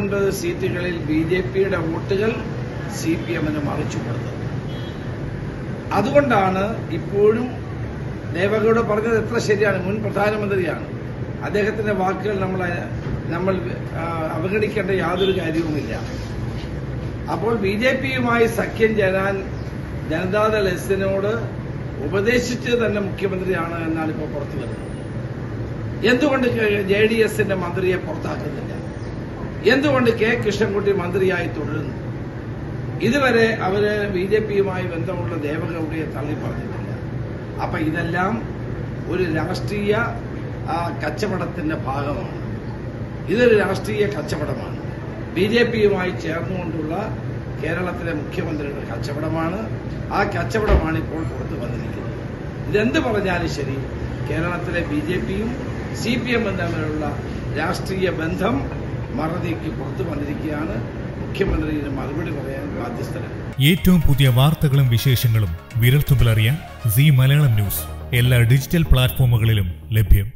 ഒൻപത് സീറ്റുകളിൽ B J പിയുടെ വോട്ടുകൾ സി പി എമ്മിന് മറിച്ചു കൊടുത്തത്. അതുകൊണ്ടാണ് ഇപ്പോഴും ദേവഗൌഡ പറഞ്ഞത് എത്ര ശരിയാണ് മുൻ പ്രധാനമന്ത്രിയാണ്. അദ്ദേഹത്തിന്റെ വാക്കുകൾ നമ്മൾ നമ്മൾ അവഗണിക്കേണ്ട യാതൊരു കാര്യവുമില്ല. അപ്പോൾ ബി ജെ പിയുമായി സഖ്യം ചേരാൻ ജനതാദൾ എസിനോട് ഉപദേശിച്ചത് തന്നെ മുഖ്യമന്ത്രിയാണ് എന്നാണ് ഇപ്പോൾ പുറത്തു വരുന്നത്. എന്തുകൊണ്ട് ജെ ഡി എസിന്റെ മന്ത്രിയെ പുറത്താക്കുന്നില്ല? എന്തുകൊണ്ട് കെ കൃഷ്ണൻകുട്ടി മന്ത്രിയായി തുടരുന്നു? ഇതുവരെ അവർ ബി ജെ പിയുമായി ബന്ധമുള്ള ദേവഗൌഡയെ തള്ളി പറഞ്ഞിട്ടില്ല. അപ്പൊ ഇതെല്ലാം ഒരു രാഷ്ട്രീയ കച്ചവടത്തിന്റെ ഭാഗമാണ്. ഇതൊരു രാഷ്ട്രീയ കച്ചവടമാണ്. ബി ജെ പിയുമായി ചേർന്നുകൊണ്ടുള്ള കേരളത്തിലെ മുഖ്യമന്ത്രിയുടെ കച്ചവടമാണ്. ആ കച്ചവടമാണ് ഇപ്പോൾ പുറത്തു വന്നിരിക്കുന്നത്. ഇതെന്ത് പറഞ്ഞാലും ശരി കേരളത്തിലെ ബി ജെ പിയും സി പി എമ്മും തമ്മിലുള്ള രാഷ്ട്രീയ ബന്ധം മറനീക്കി പുറത്തു വന്നിരിക്കുകയാണ്. മുഖ്യമന്ത്രിയുടെ മറുപടി പറയാൻ ബാധ്യസ്ഥരാണ്. ഏറ്റവും പുതിയ വാർത്തകളും വിശേഷങ്ങളും വിരൽത്തുമ്പിലറിയാൻ സി മലയാളം ന്യൂസ്. എല്ലാ ഡിജിറ്റൽ പ്ലാറ്റ്ഫോമുകളിലും ലഭ്യം.